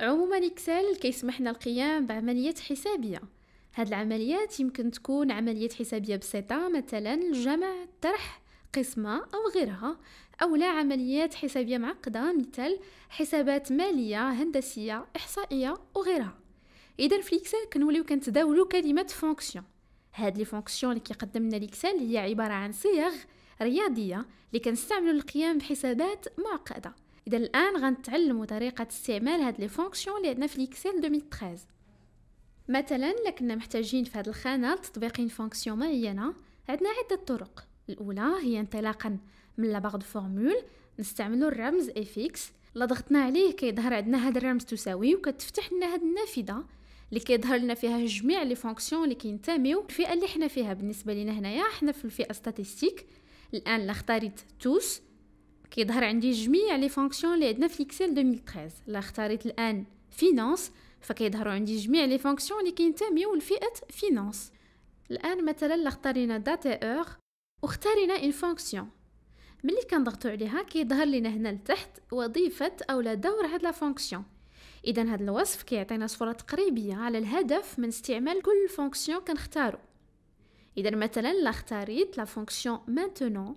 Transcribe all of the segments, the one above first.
عموما Excel كيسمحنا القيام بعمليات حسابية. هاد العمليات يمكن تكون عمليات حسابية بسيطة مثلا الجمع الطرح قسمة أو غيرها أو لا عمليات حسابية معقدة مثل حسابات مالية هندسية إحصائية وغيرها اذا في ال Excel كنوليو كنتداولوا كلمة fonction هاد les fonctions اللي كيقدم لنا ال Excel هي عبارة عن صيغ رياضية اللي كنستعملوا للقيام بحسابات معقدة. إذا الآن غنتعلموا طريقة استعمال هاد les fonctions اللي عندنا في ال Excel 2013 مثلا لكنا محتاجين في هاد الخانة لتطبيق fonction معينة عندنا عدة طرق. الأولى هي انطلاقا من la barre formule نستعملوا الرمز fx لا ضغطنا عليه كيظهر عندنا هذا الرمز تساوي وكتفتح لنا هاد النافذة اللي كيظهر لنا فيها جميع les fonctions اللي كينتميو الفئه اللي حنا فيها. بالنسبة لينا هنايا حنا في الفئة statistiques الآن لا اختاريت tous. كيظهر عندي جميع les fonctions اللي عندنا في Excel 2013 لا اختاريت الآن finances فكيظهروا عندي جميع les fonctions اللي كينتميو لفئة finances الآن مثلا لا اختارينا date heure واختارينا une fonction ملي كنضغطوا عليها كيظهر لنا هنا لتحت وظيفة اولا دور هاد la fonction اذا هذا الوصف كيعطينا صورة تقريبية على الهدف من استعمال كل fonction كنختارو. اذا مثلا لا اختاريت la fonction maintenant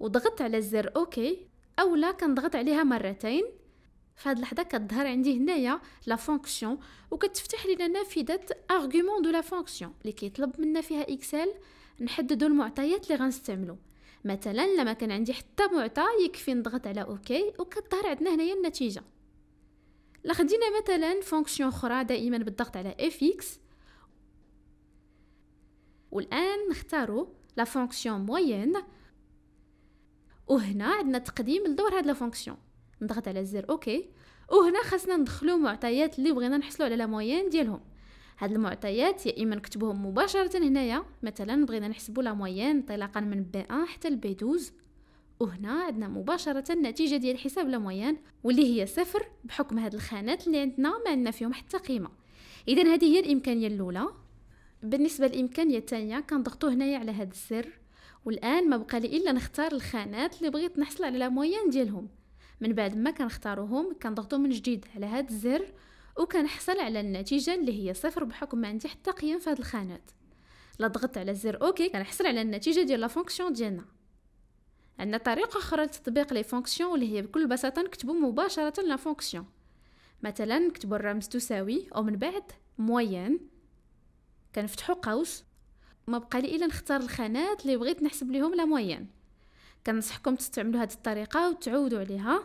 وضغطت على زر OK اولا كنضغط عليها مرتين. فهاد اللحظة كتظهر عندي هنايا la fonction وكتفتح لنا نافذة arguments de la fonction اللي كيطلب منا فيها Excel. نحددوا المعطيات اللي غنستعملو. مثلا لما كان عندي حتى معطى يكفي نضغط على OK وكتظهر عندنا هنايا النتيجة. لا خدينا مثلا fonction أخرى دائما بالضغط على fx والآن نختاروا la fonction moyenne وهنا عندنا تقديم لدور هاد la fonction. نضغط على زر OK. وهنا خاصنا ندخلو معطيات اللي بغينا نحصلوا على la moyenne ديالهم. هاد المعطيات يا إما نكتبهم مباشرة هنايا مثلا بغينا نحسبوا la moyenne انطلاقا من B 1 حتى ل B 12 وهنا عندنا مباشرة النتيجة ديال حساب la moyenne واللي هي صفر بحكم هاد الخانات اللي عندنا ما عندنا فيهم حتى قيمة. اذا هذه هي الإمكانية الأولى. بالنسبة للإمكانية الثانية كنضغطوا هنايا على هاد الزر. والآن ما بقى لي إلا نختار الخانات اللي بغيت نحصل على la moyenne ديالهم. من بعد ما كنختاروهم كنضغطوا من جديد على هاد الزر وكنحصل على النتيجة اللي هي صفر بحكم ما عندي حتى قيم في هاد الخانات. لا ضغطت على زر OK كنحصل على النتيجة ديال la fonction ديالنا. عندنا طريقة أخرى لتطبيق les fonctions واللي هي بكل بساطة نكتبو مباشرة la fonction. مثلا نكتبو الرمز تساوي أو من بعد moyenne كنفتحو قوس ما بقى لي إلا نختار الخانات اللي بغيت نحسب ليهم la moyenne كنصحكم تستعملوا هذه الطريقة وتعودوا عليها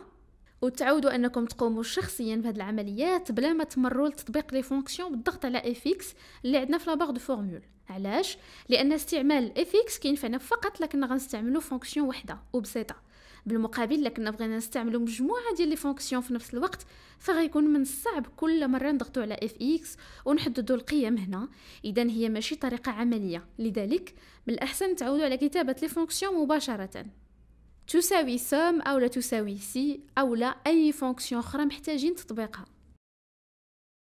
وتعودوا أنكم تقوموا شخصيا بهذه العمليات بلا ما تمروا لتطبيق les fonctions بالضغط على fx اللي عندنا في la barre de formule. علاش؟ لأن استعمال fx كينفعنا فقط لكن غنستعملوا fonction وحدة وبسيطة. بالمقابل لكن بغينا نستعملوا مجموعة ديال les fonctions في نفس الوقت فغيكون من الصعب كل مرة نضغطوا على fx ونحددوا القيم هنا. إذا هي ماشي طريقة عملية. لذلك من الاحسن تعودوا على كتابة les fonctions مباشرة. تساوي somme أو لا تساوي si أو لا أي fonction أخرى محتاجين تطبيقها.